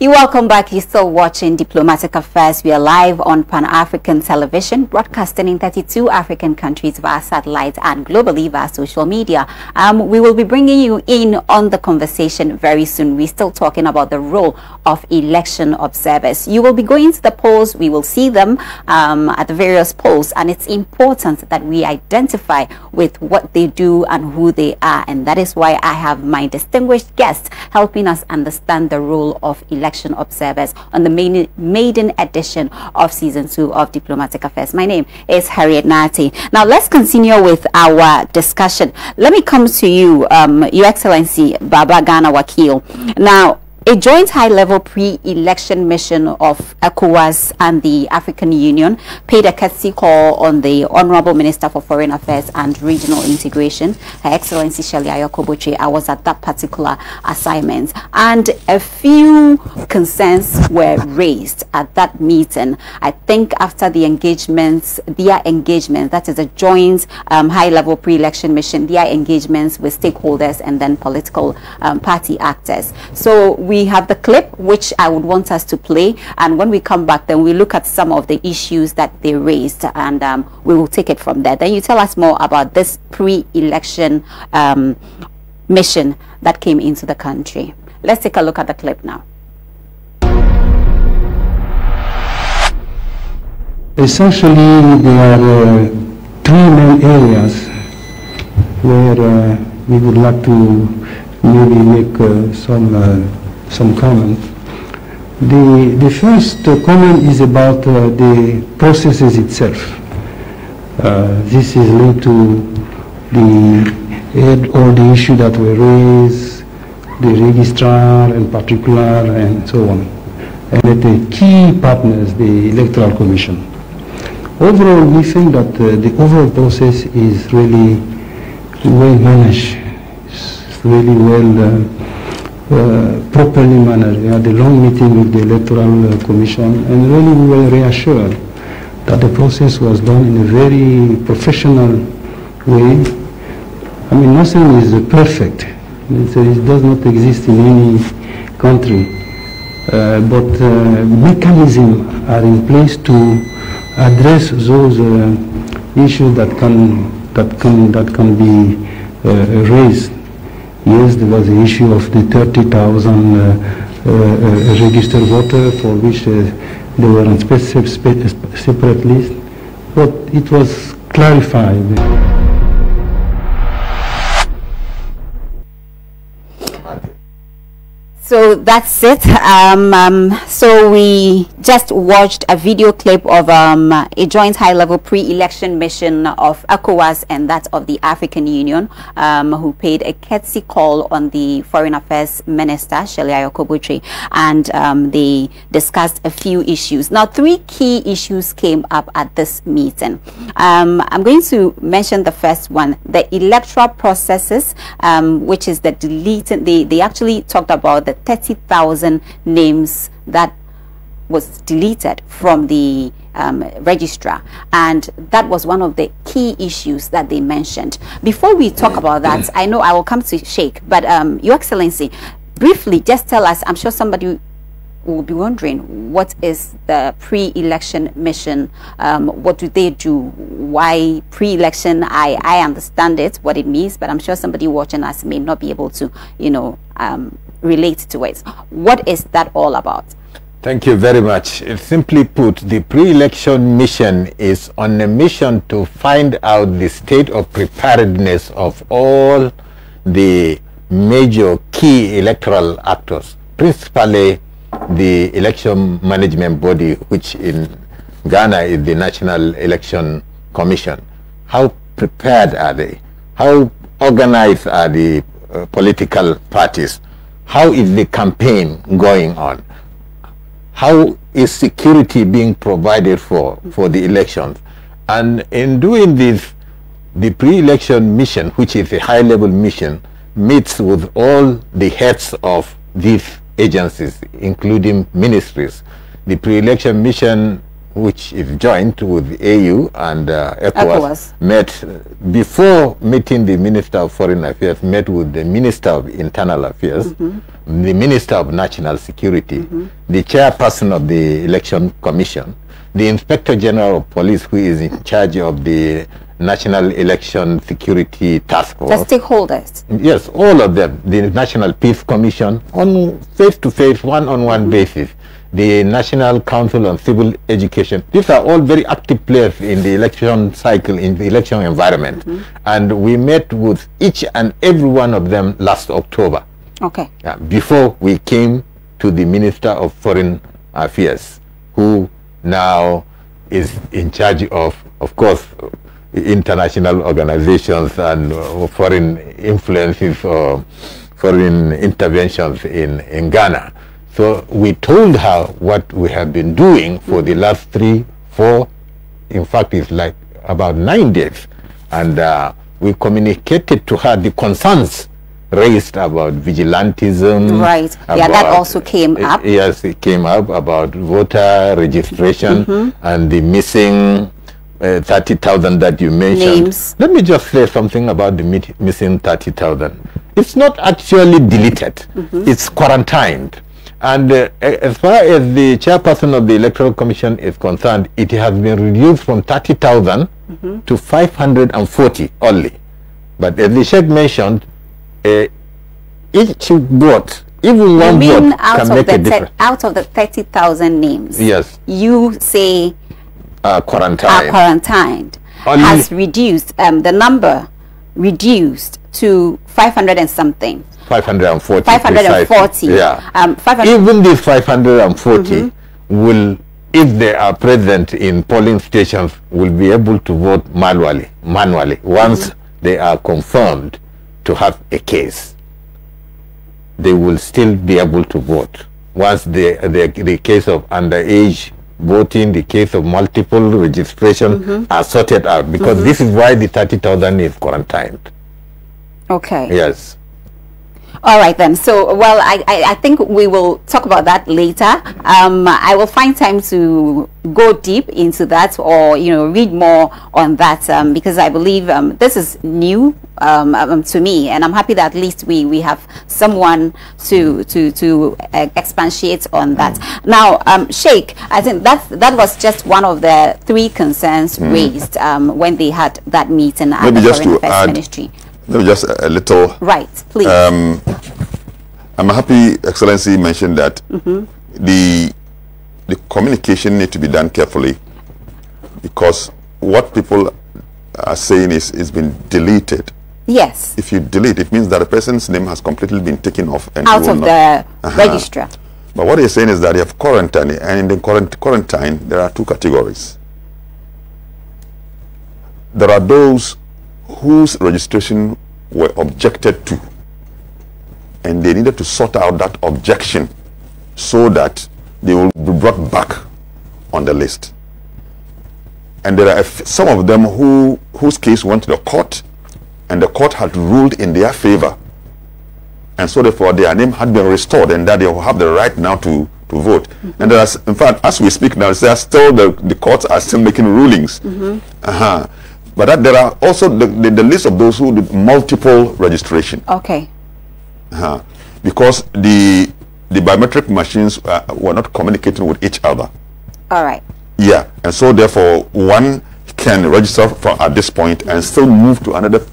You welcome back. You're still watching Diplomatic Affairs. We are live on Pan-African television, broadcasting in 32 African countries via satellite and globally via social media. Um, we will be bringing you in on the conversation very soon. We're still talking about the role of election observers. You will be going to the polls. We will see them um, at the various polls, and it's important that we identify with what they do and who they are. And that is why I have my distinguished guest helping us understand the role of election election observers on the maiden edition of season two of Diplomatic Affairs. My name is Harriet Nartey. Now let's continue with our discussion. Let me come to you, um, Your Excellency Baba Gana Wakil. Now, a joint high-level pre-election mission of ECOWAS and the African Union paid a courtesy call on the Honorable Minister for Foreign Affairs and Regional Integration, Her Excellency Shirley Ayorkor Botchwey. I was at that particular assignment, and a few concerns were raised at that meeting. I think after the engagements, their engagement, that is a joint um, high-level pre-election mission, their engagements with stakeholders and then political um, party actors. So we we have the clip which I would want us to play and when we come back then we look at some of the issues that they raised and um, we will take it from there. Then you tell us more about this pre-election um, mission that came into the country. Let's take a look at the clip now. Essentially, there are uh, three main areas where uh, we would like to maybe make uh, some uh, some comment. The, the first uh, comment is about uh, the processes itself. Uh, this is linked to the all the issues that were raised, the registrar in particular, and so on, and the key partners, the electoral commission. Overall, we think that uh, the overall process is really well managed, it's really well uh, properly managed. We had a long meeting with the Electoral uh, Commission and really we were reassured that the process was done in a very professional way. I mean, nothing is perfect. It does not exist in any country. Uh, but uh, mechanisms are in place to address those uh, issues that can that can that can be uh, raised. Yes, there was the issue of the 30,000 uh, uh, registered voter for which uh, they were on specific, separate list, but it was clarified. So that's it. Um, um, so we just watched a video clip of um, a joint high-level pre-election mission of ECOWAS and that of the African Union, um, who paid a courtesy call on the Foreign Affairs Minister, Shirley Ayorkor Botchwey, and um, they discussed a few issues. Now, three key issues came up at this meeting. Um, I'm going to mention the first one, the electoral processes, which is the deleting, they, they actually talked about the 30,000 names that was deleted from the um, registrar. And that was one of the key issues that they mentioned. Before we talk about that i know i will come to Sheikh but um, your excellency briefly just tell us i'm sure somebody will be wondering what is the pre-election mission? Um, what do they do? Why pre-election? I i understand it what it means but i'm sure somebody watching us may not be able to you know um, relate to it. What is that all about? Thank you very much. Simply put, the pre-election mission is on a mission to find out the state of preparedness of all the major key electoral actors, principally the election management body, which in Ghana is the National Election Commission. How prepared are they? How organized are the uh, political parties? How is the campaign going on? How is security being provided for, for the elections? And in doing this, the pre-election mission, which is a high-level mission, meets with all the heads of these agencies, including ministries. The pre-election mission which is joint with AU and uh, ECOWAS, ECOWAS. met before meeting the Minister of Foreign Affairs, met with the Minister of Internal Affairs, Mm-hmm. the Minister of National Security, the chairperson of the Election Commission, the Inspector General of Police, who is in charge of the National Election Security Task Force. The stakeholders. Yes, all of them. The National Peace Commission on face-to-face, one-on-one basis. The National Council on Civil Education. These are all very active players in the election cycle, in the election environment. And we met with each and every one of them last October, Okay. uh, before we came to the Minister of Foreign Affairs, who now is in charge of, of course, international organizations and uh, foreign influences or foreign interventions in, in Ghana. So we told her what we have been doing for the last three, four, in fact, it's like about nine days. And uh, we communicated to her the concerns raised about vigilantism. Right. Yeah, that also came up. Yes, it came up about voter registration Mm-hmm. and the missing uh, 30,000 that you mentioned. Names. Let me just say something about the missing 30,000. It's not actually deleted, Mm-hmm. it's quarantined. And uh, as far as the chairperson of the Electoral Commission is concerned, it has been reduced from 30,000 Mm-hmm. to 540 only. But as the Sheikh mentioned, uh, each vote, even You one vote out can of make the a difference. out of the thirty thousand names? Yes, You say uh, are quarantined Only- has reduced um, the number reduced to five hundred and something. 540. 540. Yeah. Um, 500 Even these 540 mm-hmm. will, if they are present in polling stations, will be able to vote manually. Manually, once mm-hmm. they are confirmed to have a case, they will still be able to vote. Once the the, the case of underage voting, the case of multiple registration mm-hmm. are sorted out, because this is why the 30,000 is quarantined. Okay. Yes. All right then. So, well, I, I, I think we will talk about that later. Um, I will find time to go deep into that or, you know, read more on that um, because I believe um, this is new um, um, to me and I'm happy that at least we, we have someone to, to, to uh, expatiate on that. Now, um, Sheikh, I think that, that was just one of the three concerns raised um, when they had that meeting at Maybe the just Foreign to Affairs add- Ministry. Just a, a little. Right, please. Um, I'm happy Excellency mentioned that the the communication need to be done carefully because what people are saying is is been deleted. yes. If you delete, it means that a person's name has completely been taken off and out of not- the Uh-huh. register. But what he's saying is that you have quarantine, and in the quarant- quarantine, there are two categories. There are those whose registration were objected to, and they needed to sort out that objection so that they will be brought back on the list. And there are some of them who whose case went to the court, and the court had ruled in their favor. And so therefore their name had been restored and that they will have the right now to to vote. And there are, in fact as we speak now there are still the, the courts are still making rulings. Uh-huh. But that there are also the, the, the list of those who did multiple registration Okay. uh-huh. because the the biometric machines uh, were not communicating with each other All right. yeah and so therefore one can register from at this point and still move to another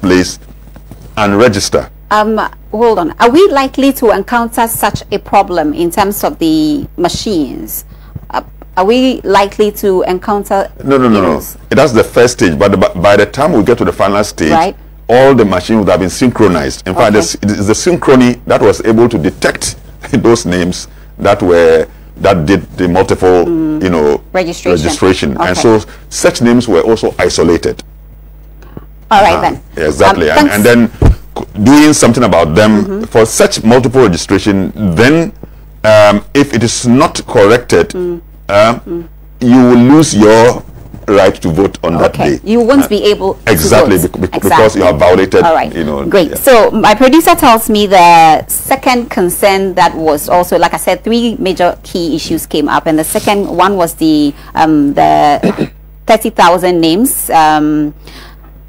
place and register Um, hold on. Are we likely to encounter such a problem in terms of the machines? Are we likely to encounter? No, no, no, no. That's the first stage. But by- by the time we get to the final stage, Right. all the machines would have been synchronized. In fact, Okay. it's, it's the synchrony that was able to detect those names that were that did the multiple, you know, Mm. Registration. registration. And so such names were also isolated. All right Uh, then. Exactly. Um, and, and then doing something about them Mm-hmm. for such multiple registration, then um, if it is not corrected, Mm. Um, you will lose your right to vote on that day. You won't uh, be able exactly, bec exactly, because you have violated. All right. You know, Great. Yeah. So my producer tells me the second concern that was also, like I said, three major key issues came up, and the second one was the um, the thirty thousand names. Um,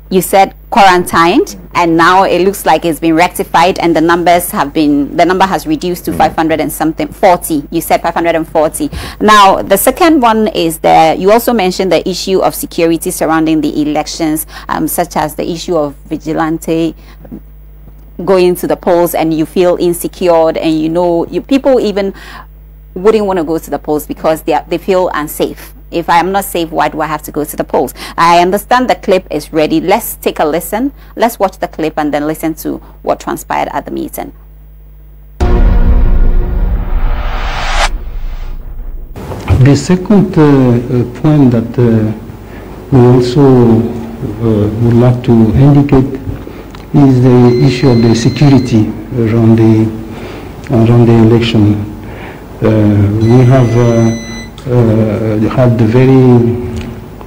you said quarantined and now it looks like it's been rectified and the numbers have been the number has reduced to mm. 500 and something 40 you said 540 now the second one is that you also mentioned the issue of security surrounding the elections um, such as the issue of vigilante going to the polls and you feel insecure and you know you people even wouldn't want to go to the polls because they, are, they feel unsafe if I am not safe, why do I have to go to the polls? I understand the clip is ready. Let's take a listen. Let's watch the clip and then listen to what transpired at the meeting. The second uh, uh point that uh, we also uh, would like to indicate is the issue of the security around the around the election. Uh, we have uh, had a very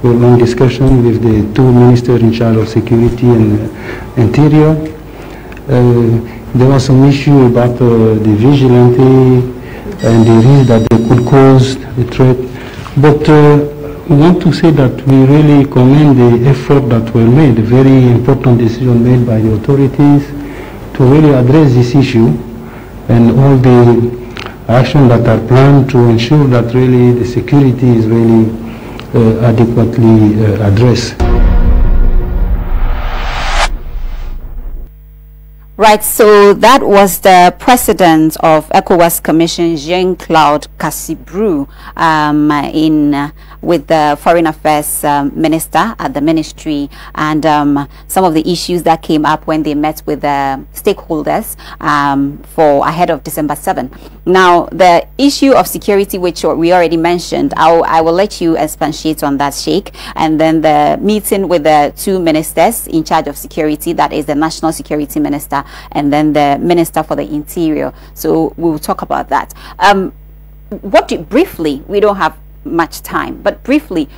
long discussion with the two ministers in charge of security and uh, interior. Uh, there was some issue about uh, the vigilante and the risk that they could cause the threat. But we want to say that we really commend the effort that were made, a very important decision made by the authorities to really address this issue and all the action that are planned to ensure that really the security is really uh, adequately uh, addressed. Right, so that was the president of ECOWAS Commission, Jean-Claude Kassi Brou, um, in uh, with the Foreign Affairs um, Minister at the ministry and um, some of the issues that came up when they met with the stakeholders um, for ahead of December 7. Now, the issue of security, which we already mentioned, I'll, I will let you expatiate on that, Sheikh, and then the meeting with the two ministers in charge of security, that is the National Security Minister and then the Minister for the Interior. So we will talk about that. Um, what do, briefly, we don't have much time, but briefly,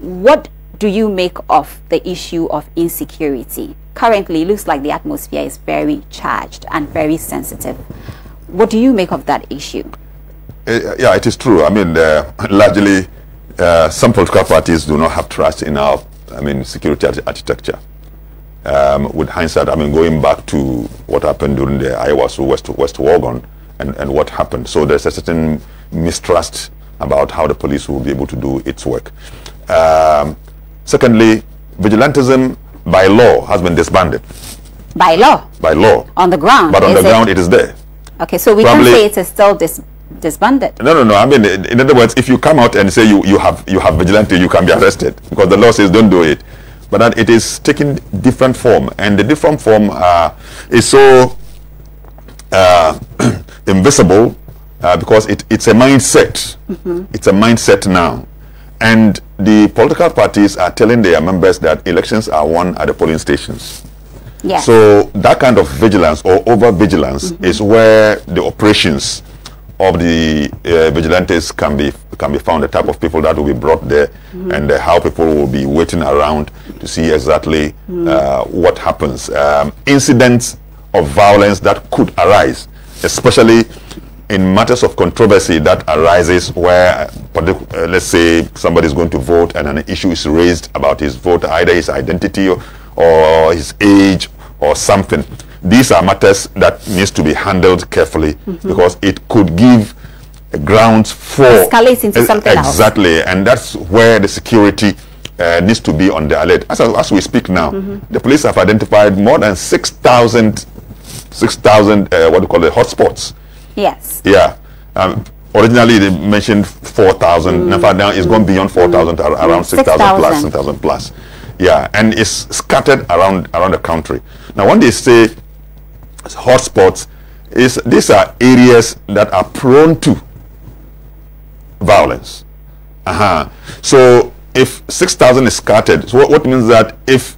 what do you make of the issue of insecurity? Currently, it looks like the atmosphere is very charged and very sensitive. What do you make of that issue? Uh, yeah, it is true. I mean, uh, largely, uh, some political parties do not have trust in our, I mean, security architecture. Um, with hindsight, I mean, going back to what happened during the Ayawaso West, West Wuogon and, and what happened. So there's a certain mistrust about how the police will be able to do its work. Um, secondly, vigilantism by law has been disbanded. By law? By law. On the ground? But on the it? ground it is there. Okay, so we Probably, can say it is still dis disbanded. No, no, no. I mean, in other words, if you come out and say you, you have you have vigilante, you can be arrested because the law says don't do it. But that it is taking different form, and the different form uh, is so uh, invisible uh, because it, it's a mindset. Mm -hmm. It's a mindset now. And the political parties are telling their members that elections are won at the polling stations. Yes. So that kind of vigilance or over vigilance mm -hmm. is where the operations of the uh, vigilantes can be can be found. The type of people that will be brought there, mm -hmm. and uh, how people will be waiting around to see exactly mm-hmm. uh, what happens. Um, incidents of violence that could arise, especially in matters of controversy that arises where, uh, let's say, somebody is going to vote and an issue is raised about his vote, either his identity or, or his age or something. These are matters that needs to be handled carefully mm -hmm. because it could give grounds for escalate into something exactly, else. and that's where the security uh, needs to be on the alert. As, as we speak now, mm -hmm. the police have identified more than 6,000 6,000 uh, what do you call it hotspots Yes. Yeah. Um, originally they mentioned 4,000. Mm. Now, now it's gone beyond 4,000 mm. around 6,000 6, plus, 6,000 plus. Yeah, and it's scattered around around the country. Now, when they say hotspots, is these are areas that are prone to violence. Uh-huh. So if 6,000 is scattered, so what, what, means that if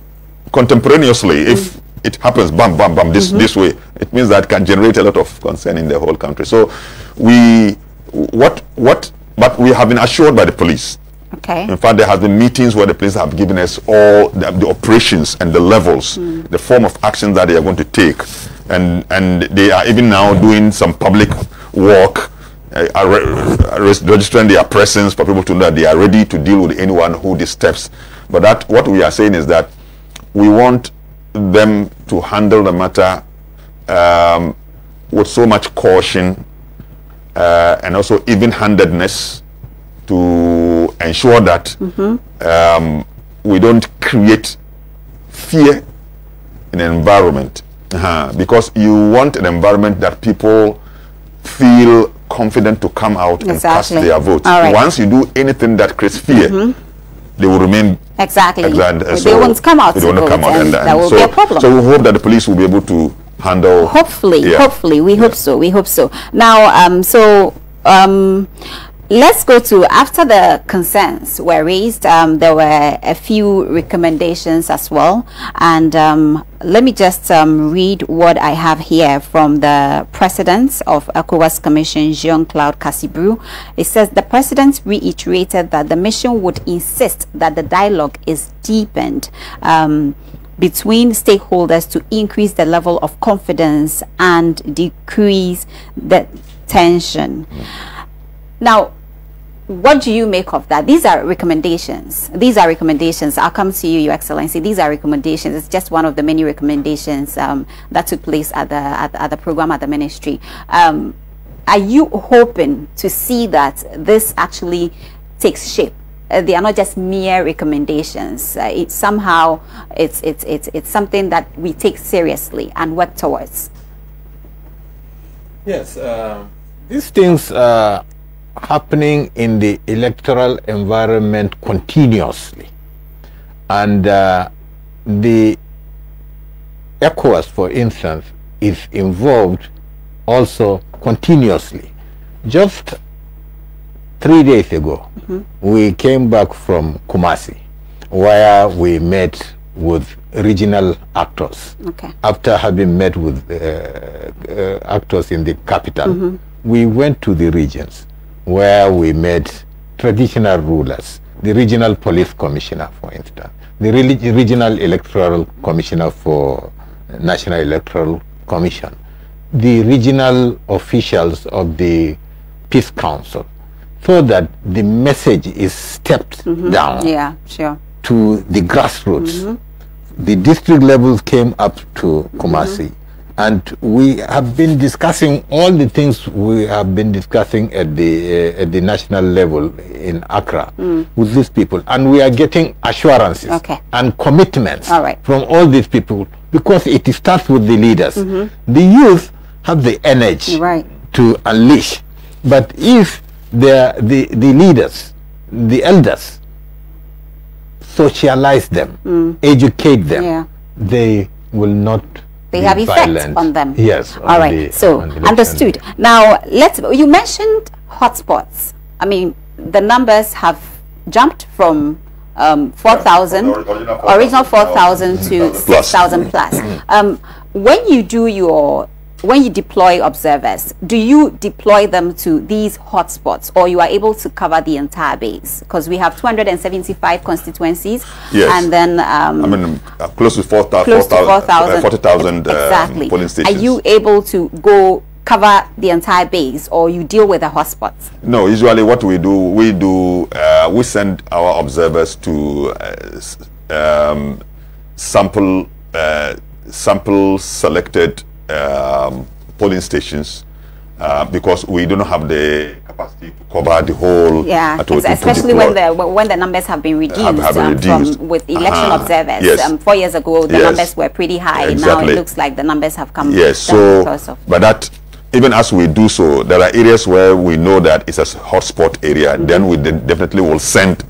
contemporaneously, if mm it happens bam bam bam this mm -hmm. this way it means that can generate a lot of concern in the whole country so we what what but we have been assured by the police Okay. In fact, there has been meetings where the police have given us all the, the operations and the levels, the form of action that they are going to take, and and they are even now doing some public work, uh, are are registering their presence for people to know that they are ready to deal with anyone who disturbs. But that what we are saying is that we want them to handle the matter um, with so much caution uh, and also even-handedness to ensure that um, we don't create fear in an environment Uh-huh. because you want an environment that people feel confident to come out and cast their vote. Right. Once you do anything that creates fear, they will remain Exactly. exact. They so won't come out They won't come out, and and, that will so, be a problem. So we hope that the police will be able to handle. hopefully Yeah. hopefully we hope so we hope so now um so um let's go to after the concerns were raised um, there were a few recommendations as well and um, let me just um, read what I have here from the president of ECOWAS Commission, Jean-Claude Kassi Brou. It says the president reiterated that the mission would insist that the dialogue is deepened um, between stakeholders to increase the level of confidence and decrease the tension. Now, what do you make of that? These are recommendations. These are recommendations. I'll come to you, Your Excellency. These are recommendations. It's just one of the many recommendations um, that took place at the at, at the program at the ministry. Um, are you hoping to see that this actually takes shape? Uh, they are not just mere recommendations. Uh, it's somehow it's it's it's it's something that we take seriously and work towards. Yes, uh, these things are happening in the electoral environment continuously. And uh, the ECOWAS, for instance, is involved also continuously. Just three days ago, we came back from Kumasi, where we met with regional actors Okay. after having met with uh, uh, actors in the capital, we went to the regions where we met traditional rulers, the regional police commissioner, for instance, the regional electoral commissioner for uh, National Electoral Commission, the regional officials of the Peace Council, so that the message is stepped mm-hmm. down Yeah, sure. to the grassroots. Mm-hmm. The district levels came up to Kumasi. Mm-hmm. And we have been discussing all the things we have been discussing at the uh, at the national level in Accra hmm. with these people, and we are getting assurances Okay. and commitments All right. from all these people because it starts with the leaders. Mm-hmm. The youth have the energy Right. to unleash, but if the the the leaders, the elders, socialize them, hmm. educate them, Yeah. they will not. They have effect violent. on them. Yes. All on right. the- so on the election understood. Now let's. You mentioned hotspots. I mean, the numbers have jumped from um, 4,000, Yeah, original 4,000 original 4,000 to plus. 6,000 plus. Um, when you do your, when you deploy observers, do you deploy them to these hotspots or you are able to cover the entire base? Because we have 275 constituencies. Yes. And then um, I mean, uh, close to 4,000, close to 4,000. 40,000 um, exactly. polling stations. Are you able to go cover the entire base or you deal with the hotspots? No, usually what we do, we do, uh, we send our observers to uh, um, sample, uh, sample selected um, polling stations uh, because we do not have the capacity to cover the whole. Yeah, uh, to- ex- to- especially when the when the numbers have been reduced, have been um, reduced. from with election Uh-huh. observers. Yes. Um, four years ago, the Yes. numbers were pretty high. Now it looks like the numbers have come Yes, down so, but that, even as we do so, there are areas where we know that it's a hotspot area, then we de- definitely will send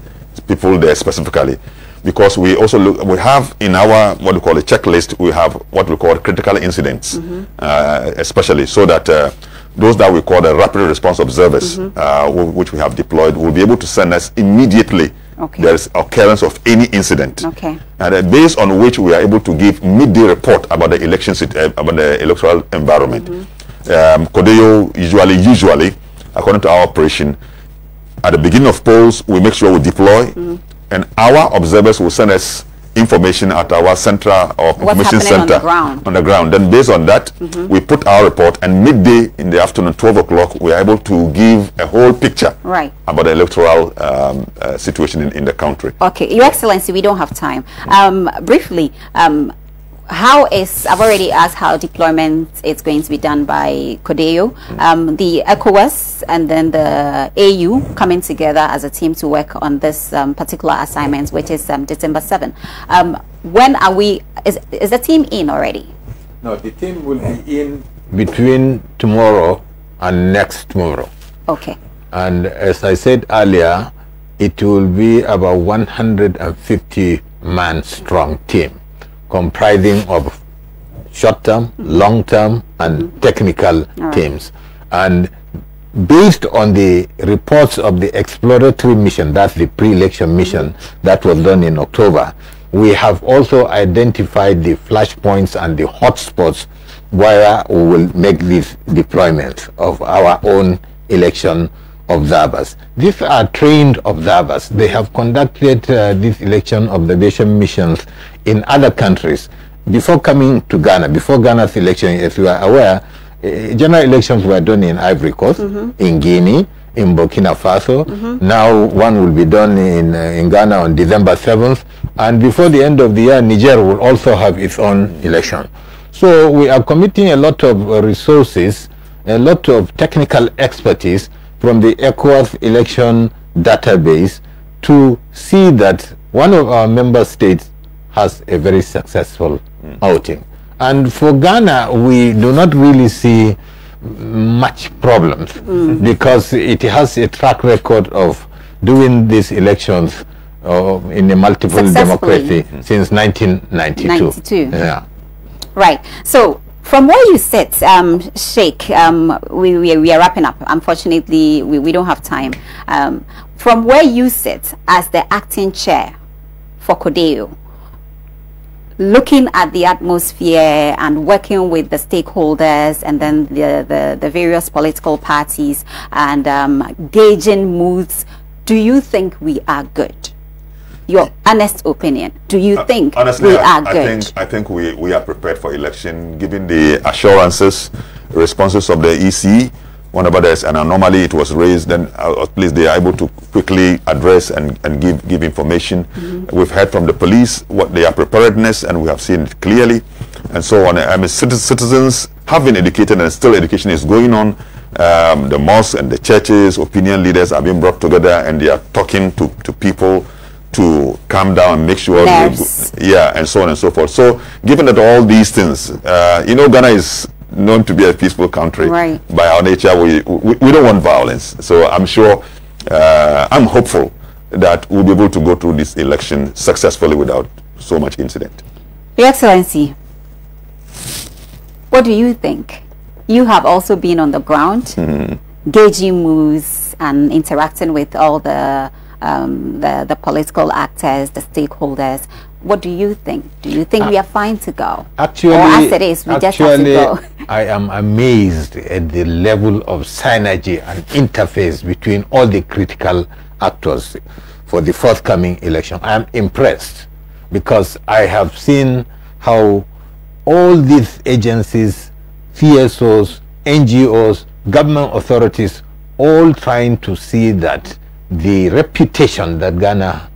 people there specifically. Because we also look, we have in our, what we call a checklist, we have what we call critical incidents, uh, especially so that uh, those that we call the rapid response observers, uh, wh- which we have deployed, will be able to send us immediately Okay. there is occurrence of any incident Okay. and uh, based on which we are able to give midday report about the election uh, about the electoral environment. Um, CODEO usually, usually, according to our operation, at the beginning of polls, we make sure we deploy, mm. And our observers will send us information at our central or information center on the ground. On the ground. Then based on that, mm -hmm. we put our report and midday in the afternoon, 12 o'clock, we are able to give a whole picture right. about the electoral um, uh, situation in, in the country. Okay, Your Excellency, we don't have time. Um, briefly, um, how is I've already asked how deployment is going to be done by CODEO, um, the ECOWAS and then the AU coming together as a team to work on this um, particular assignment, which is um, December 7. Um, when are we? Is is the team in already? No, the team will be in between tomorrow and next tomorrow. Okay. And as I said earlier, it will be about 150 man strong team comprising of short-term, long-term, and mm-hmm. technical right. teams. And based on the reports of the exploratory mission, that's the pre-election mission mm-hmm. that was done in October, we have also identified the flashpoints and the hotspots where we will make these deployments of our own election observers. These are trained observers. They have conducted uh, these election observation missions in other countries. Before coming to Ghana, before Ghana's election, as you are aware, uh, general elections were done in Ivory Coast, mm -hmm. in Guinea, in Burkina Faso. Mm -hmm. Now one will be done in, uh, in Ghana on December 7th. And before the end of the year, Niger will also have its own election. So we are committing a lot of uh, resources, a lot of technical expertise from the ECOWAS election database to see that one of our member states has a very successful mm. outing. And for Ghana, we do not really see much problems mm. because it has a track record of doing these elections uh, in a multiple democracy mm. since 1992. 92. Yeah. Right. So from where you sit, um, Sheikh, um, we, we, we, are wrapping up. Unfortunately, we, we don't have time. Um, from where you sit as the acting chair for CODEO, looking at the atmosphere and working with the stakeholders and then the, the, the various political parties and um, gauging moods, do you think we are good? Your honest opinion. Do you uh, think honestly, we I, are I good? Think, I think we, we are prepared for election, given the assurances, responses of the EC. Whenever there's an anomaly, it was raised, then uh, at least they are able to quickly address and, and give, give information. Mm -hmm. We've heard from the police what their preparedness, and we have seen it clearly, and so on. I mean, citizens have been educated, and still education is going on. Um, the mosques and the churches, opinion leaders are being brought together, and they are talking to, to people to calm down and make sure yeah and so on and so forth. So given that all these things uh, you know ghana is known to be a peaceful country. Right. by our nature we, we, we don't want violence. So i'm sure uh, i'm hopeful that we'll be able to go through this election successfully without so much incident. Your excellency what do you think? You have also been on the ground mm -hmm. gauging moves and interacting with all the um, the, the political actors, the stakeholders. What do you think? Do you think uh, we are fine to go? Actually, or as it is, we actually, just have to go? I am amazed at the level of synergy and interface between all the critical actors for the forthcoming election. I am impressed because I have seen how all these agencies, CSOs, NGOs, government authorities, all trying to see that the reputation that Ghana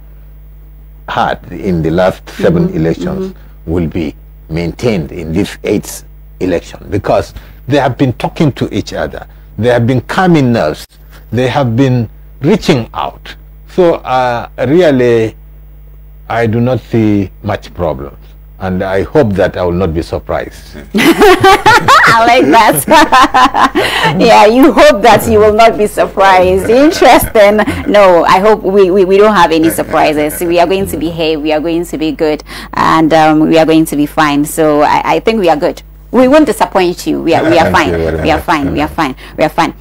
had in the last 7 mm -hmm. elections mm -hmm. will be maintained in this eighth election because they have been talking to each other. They have been calming nerves. They have been reaching out. So uh, really, I do not see much problem and I hope that I will not be surprised. I like that. yeah, you hope that you will not be surprised. Interesting. No, I hope we, we, we don't have any surprises. We are going to behave, we are going to be good, and um, we are going to be fine. So I, I think we are good. We won't disappoint you. We are, we are fine. We are fine. We are fine. We are fine.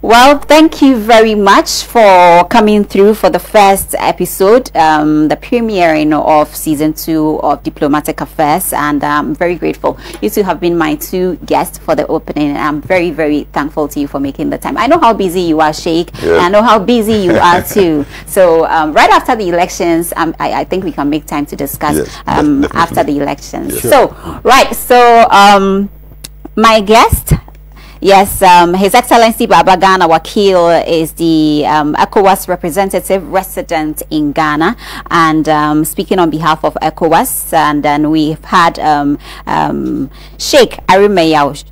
Well, thank you very much for coming through for the first episode, um, the premiering of season two of Diplomatic Affairs, and I'm very grateful. You two have been my two guests for the opening, and I'm very, very thankful to you for making the time. I know how busy you are, Sheikh, yeah. I know how busy you are too. So, um, right after the elections, um, I, I, think we can make time to discuss yes, um, after the elections. Yes. So, right, so um, my guest Yes, um, His Excellency Baba Gana Wakil is the um, ECOWAS representative resident in Ghana and um, speaking on behalf of ECOWAS. And then we've had um, um, Sheikh Armiyawo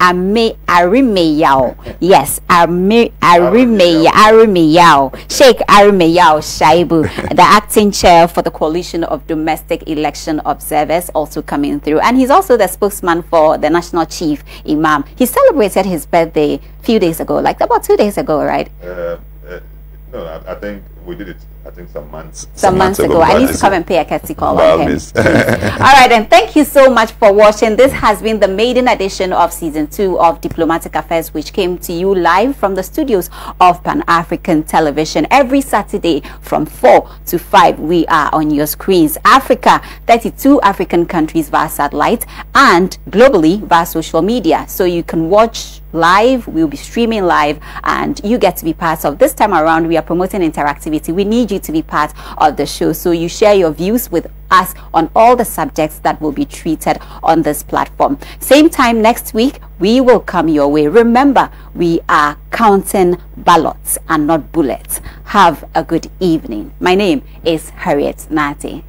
Ame Armiyawo. Yes, Ame Armiyawo. Armiyawo. Sheikh Armiyawo Shaibu, the acting chair for the Coalition of Domestic Election Observers, also coming through. And he's also the spokesman for the National Chief Imam. He celebrated his birthday a few days ago, like about two days ago, right? Uh, uh, no, I, I think we did it I think some months. Some, some months, months, ago. I need to come and pay a courtesy call on him. All right, and thank you so much for watching. This has been the maiden edition of season two of Diplomatic Affairs, which came to you live from the studios of Pan African Television every Saturday from 4 to 5. We are on your screens. Africa, 32 African countries via satellite, and globally via social media. So you can watch live. We'll be streaming live, and you get to be part of. This time around, we are promoting interactivity. We need you to be part of the show. So you share your views with us on all the subjects that will be treated on this platform. Same time next week, we will come your way. Remember, we are counting ballots and not bullets. Have a good evening. My name is Harriet Nartey.